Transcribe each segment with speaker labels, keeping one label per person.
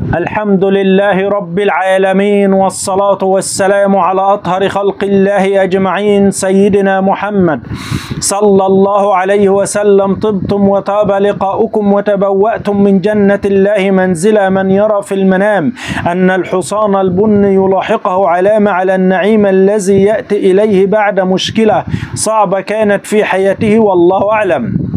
Speaker 1: الحمد لله رب العالمين والصلاة والسلام على أطهر خلق الله أجمعين سيدنا محمد صلى الله عليه وسلم طبتم وطاب لقاؤكم وتبوأتم من جنة الله منزلا من يرى في المنام أن الحصان البن يلاحقه علامة على النعيم الذي يأتي إليه بعد مشكلة صعبة كانت في حياته والله أعلم.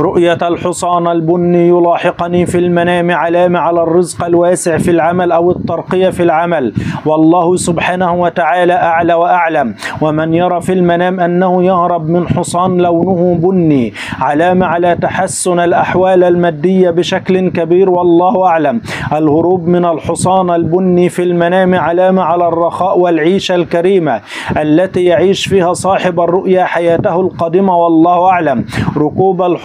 Speaker 1: رؤية الحصان البني يلاحقني في المنام علامة على الرزق الواسع في العمل أو الترقية في العمل. والله سبحانه وتعالى أعلى وأعلم. ومن يرى في المنام أنه يهرب من حصان لونه بني. علامة على تحسن الأحوال المادية بشكل كبير والله أعلم. الهروب من الحصان البني في المنام علامة على الرخاء والعيشة الكريمة التي يعيش فيها صاحب الرؤيا حياته القادمة والله أعلم. ركوب الحصان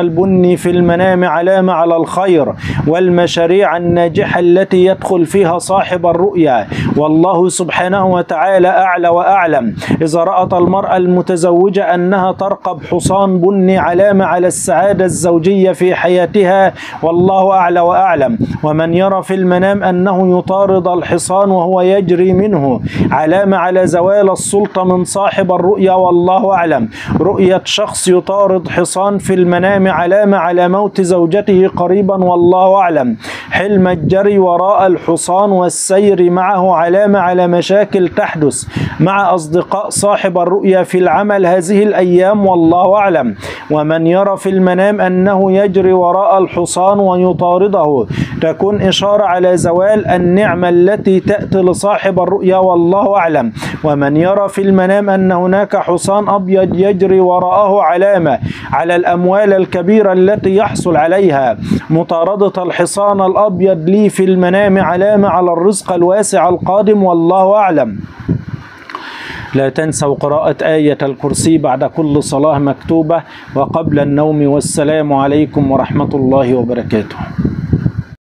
Speaker 1: البني في المنام علامة على الخير والمشاريع الناجحة التي يدخل فيها صاحب الرؤيا. والله سبحانه وتعالى أعلى وأعلم. إذا رأت المرأة المتزوجة أنها ترقب حصان بني علامة على السعادة الزوجية في حياتها والله أعلى وأعلم. ومن يرى في المنام أنه يطارد الحصان وهو يجري منه علامة على زوال السلطة من صاحب الرؤيا والله أعلم. رؤية شخص يطارد حصان في المنام علامة على موت زوجته قريبا والله أعلم. حلم الجري وراء الحصان والسير معه علامة على مشاكل تحدث مع أصدقاء صاحب الرؤيا في العمل هذه الأيام والله أعلم. ومن يرى في المنام أنه يجري وراء الحصان ويطارده تكون إشارة على زوال النعمة التي تأتي لصاحب الرؤيا والله أعلم. ومن يرى في المنام أن هناك حصان أبيض يجري وراءه علامة على الأموال الكبيرة التي يحصل عليها. مطاردة الحصان الأبيض لي في المنام علامة على الرزق الواسع القادم والله أعلم. لا تنسوا قراءة آية الكرسي بعد كل صلاة مكتوبة وقبل النوم والسلام عليكم ورحمة الله وبركاته.